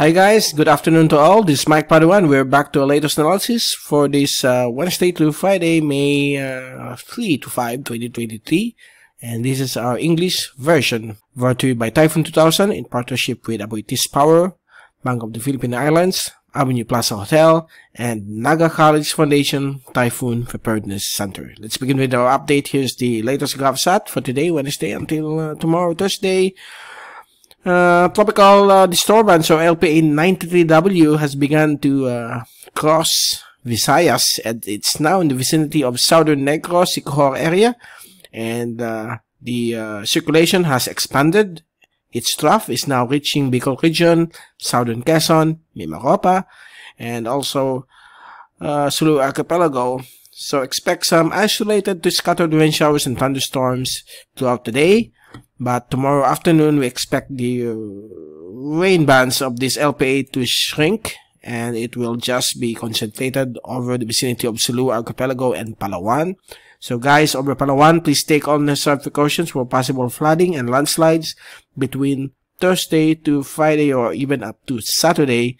Hi guys, good afternoon to all. This is Mike Padua. We're back to our latest analysis for this uh, Wednesday to Friday, May uh, 3 to 5, 2023. And this is our English version, brought to you by Typhoon 2000 in partnership with Aboitiz Power, Bank of the Philippine Islands, Avenue Plaza Hotel, and Naga College Foundation Typhoon Preparedness Center. Let's begin with our update. Here's the latest GovSat for today, Wednesday, until uh, tomorrow, Thursday. Uh, tropical uh, disturbance or LPA 93W has begun to uh, cross Visayas and it's now in the vicinity of southern Negros, Siquijor area and uh, the uh, circulation has expanded. Its trough is now reaching Bicol region, southern Quezon, Mimaropa and also Sulu archipelago. So expect some isolated to scattered rain showers and thunderstorms throughout the day but tomorrow afternoon, we expect the uh, rain bands of this LPA to shrink and it will just be concentrated over the vicinity of Sulu Archipelago and Palawan. So guys, over Palawan, please take all necessary precautions for possible flooding and landslides between Thursday to Friday or even up to Saturday,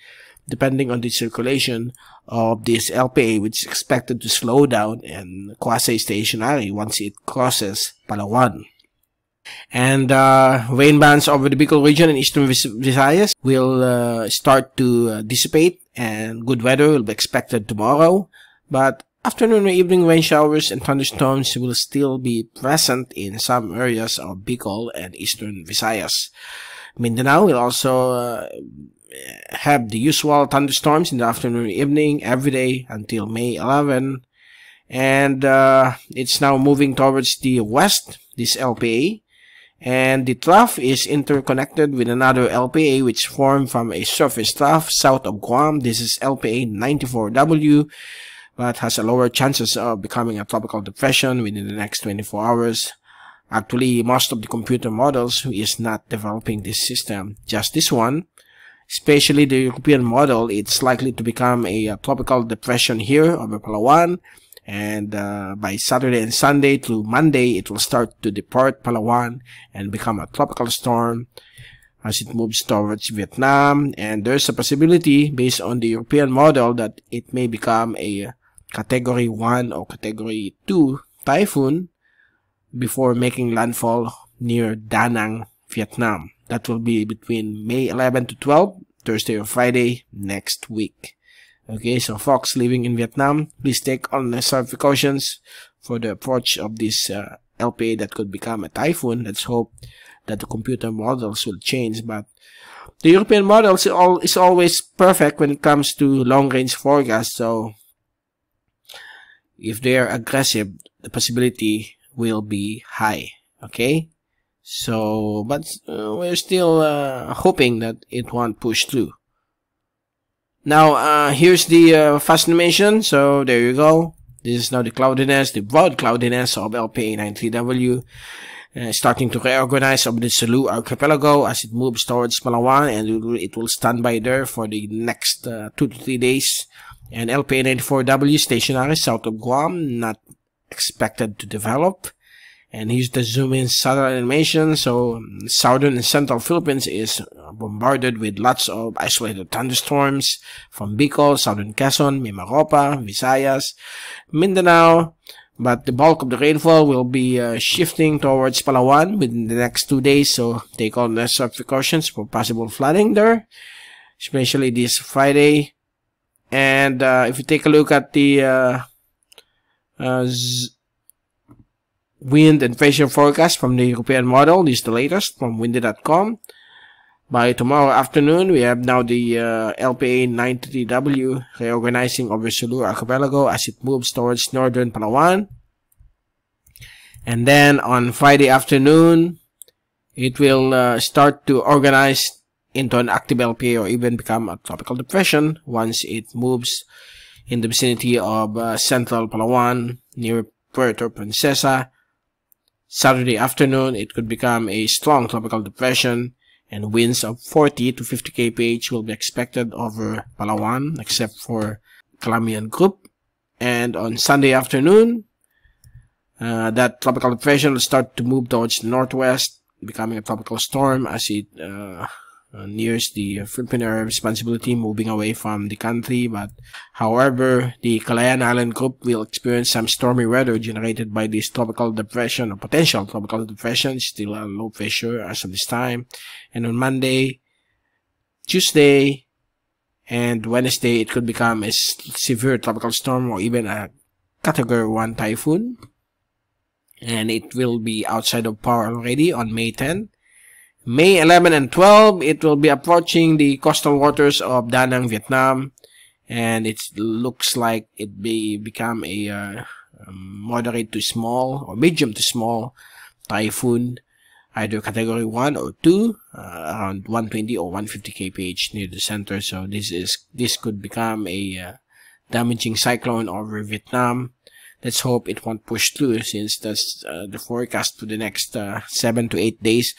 depending on the circulation of this LPA, which is expected to slow down and quasi-stationary once it crosses Palawan. And uh, rain bands over the Bicol region and eastern Vis Visayas will uh, start to uh, dissipate and good weather will be expected tomorrow. But afternoon and evening rain showers and thunderstorms will still be present in some areas of Bicol and eastern Visayas. Mindanao will also uh, have the usual thunderstorms in the afternoon and evening every day until May 11. And uh, it's now moving towards the west, this LPA and the trough is interconnected with another LPA which formed from a surface trough south of Guam. This is LPA 94W but has a lower chances of becoming a tropical depression within the next 24 hours. Actually, most of the computer models is not developing this system, just this one. Especially the European model, it's likely to become a, a tropical depression here over Palawan and uh, by Saturday and Sunday through Monday it will start to depart Palawan and become a tropical storm as it moves towards Vietnam and there's a possibility based on the European model that it may become a category 1 or category 2 typhoon before making landfall near Da Nang, Vietnam. That will be between May 11 to 12, Thursday or Friday next week. Okay, so folks living in Vietnam, please take all necessary precautions for the approach of this uh, LPA that could become a typhoon. Let's hope that the computer models will change, but the European model is, all, is always perfect when it comes to long-range forecasts, so if they are aggressive, the possibility will be high, okay? So, but uh, we're still uh, hoping that it won't push through. Now, uh, here's the uh, fast animation. So there you go. This is now the cloudiness, the broad cloudiness of LPA93W. Uh, starting to reorganize over the Sulu archipelago as it moves towards Palawan and it will, it will stand by there for the next uh, two to three days. And LPA94W stationary south of Guam, not expected to develop and here's the zoom in southern animation so southern and central philippines is bombarded with lots of isolated thunderstorms from bicol southern quezon mimaropa visayas mindanao but the bulk of the rainfall will be uh, shifting towards Palawan within the next two days, so take all necessary precautions for possible flooding there, especially this Friday. And uh, if you take a look at the uh, uh wind and pressure forecast from the European model. This is the latest from windy.com. By tomorrow afternoon, we have now the uh, LPA 93W reorganizing over Sulu Archipelago as it moves towards northern Palawan. And then on Friday afternoon, it will uh, start to organize into an active LPA or even become a tropical depression once it moves in the vicinity of uh, central Palawan near Puerto Princesa Saturday afternoon, it could become a strong tropical depression and winds of 40 to 50 kph will be expected over Palawan except for Calamian Group. And on Sunday afternoon, uh, that tropical depression will start to move towards the northwest, becoming a tropical storm as it uh, uh, nears the Philippine Area Responsibility moving away from the country. But however, the Calamian Island Group will experience some stormy weather generated by this tropical depression or potential tropical depression, still a low pressure as of this time. And on Monday, Tuesday, and Wednesday, it could become a severe tropical storm or even a category 1 typhoon. And it will be outside of power already on May 10 May 11 and 12, it will be approaching the coastal waters of Da Nang, Vietnam, and it looks like it may become a uh, moderate to small or medium to small typhoon, either category 1 or 2, uh, around 120 or 150 kph near the center. So this is this could become a uh, damaging cyclone over Vietnam let's hope it won't push through since that's uh, the forecast for the next uh, seven to eight days.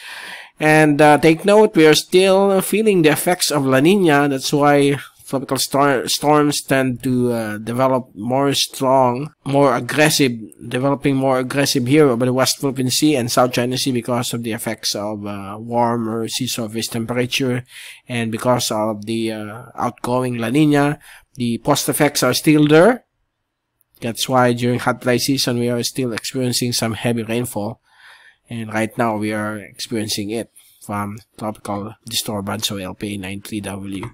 And uh, take note, we are still feeling the effects of La Nina. That's why tropical stor storms tend to uh, develop more strong, more aggressive, developing more aggressive here over the West Philippine Sea and South China Sea because of the effects of uh, warmer sea surface temperature and because of the uh, outgoing La Nina. The post effects are still there that's why during hot dry season, we are still experiencing some heavy rainfall. And right now, we are experiencing it from tropical disturbance of LPA93W.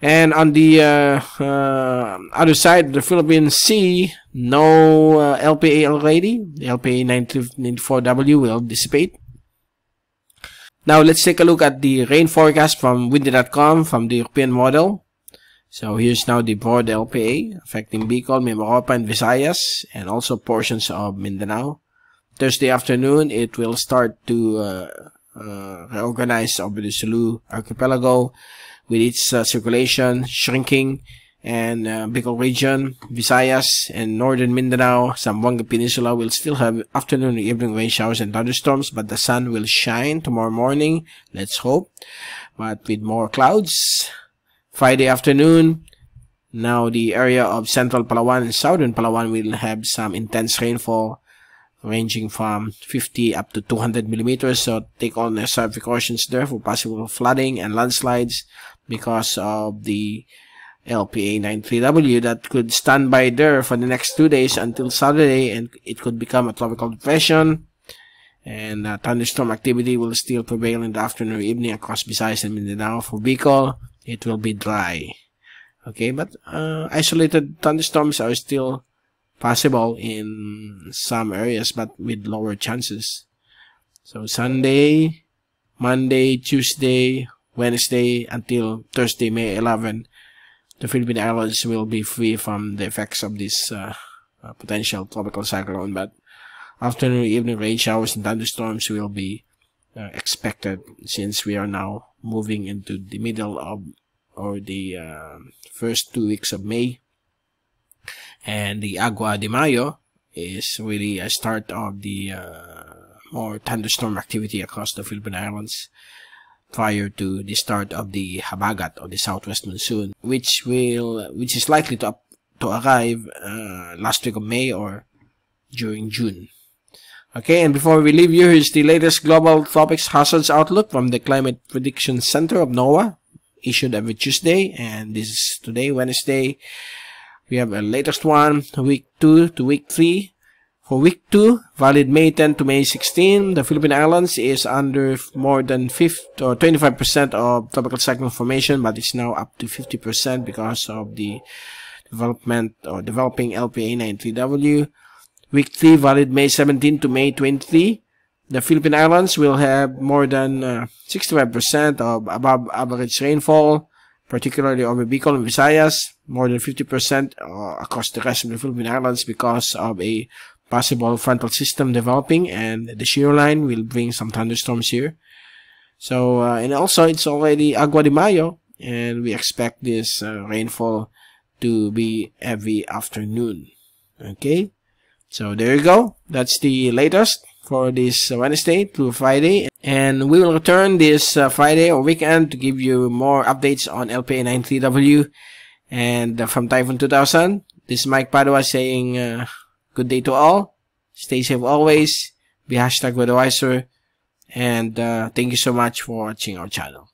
And on the uh, uh, other side of the Philippine Sea, no uh, LPA already. The LPA94W will dissipate. Now let's take a look at the rain forecast from windy.com from the European model. So here's now the broad LPA affecting Bicol, Mimaropa, and Visayas, and also portions of Mindanao. Thursday afternoon, it will start to uh, uh, reorganize over the Sulu archipelago with its uh, circulation shrinking and uh, Bicol region, Visayas, and northern Mindanao, Zamboanga Peninsula will still have afternoon and evening rain showers and thunderstorms, but the sun will shine tomorrow morning, let's hope, but with more clouds. Friday afternoon, now the area of central Palawan and southern Palawan will have some intense rainfall ranging from 50 up to 200 millimeters. So take all necessary precautions there for possible flooding and landslides because of the LPA 93W that could stand by there for the next two days until Saturday and it could become a tropical depression. And uh, thunderstorm activity will still prevail in the afternoon or evening across Visayas and Mindanao for Bicol it will be dry. Okay, but uh, isolated thunderstorms are still possible in some areas, but with lower chances. So Sunday, Monday, Tuesday, Wednesday until Thursday, May 11, the Philippine Islands will be free from the effects of this uh, uh, potential tropical cyclone. But afternoon, evening rain showers and thunderstorms will be uh, expected since we are now moving into the middle of or the uh, first two weeks of May and the Agua de Mayo is really a start of the uh, more thunderstorm activity across the Philippine Islands prior to the start of the Habagat or the southwest monsoon which will which is likely to to arrive uh, last week of May or during June Okay, and before we leave you, here's the latest global tropics hazards outlook from the Climate Prediction Center of NOAA, issued every Tuesday, and this is today, Wednesday. We have a latest one, week 2 to week 3. For week 2, valid May 10 to May 16, the Philippine Islands is under more than 50 or 25% of tropical cyclone formation, but it's now up to 50% because of the development or developing LPA93W. Week 3 valid May 17 to May 23. The Philippine Islands will have more than 65% uh, of above average rainfall, particularly over Bicol and Visayas, more than 50% uh, across the rest of the Philippine Islands because of a possible frontal system developing and the shear line will bring some thunderstorms here. So, uh, and also it's already Agua de Mayo and we expect this uh, rainfall to be every afternoon. Okay. So there you go. That's the latest for this Wednesday to Friday. And we will return this uh, Friday or weekend to give you more updates on LPA93W. And uh, from Typhoon 2000, this is Mike Padua saying uh, good day to all. Stay safe always. Be hashtag weatherwiser. And uh, thank you so much for watching our channel.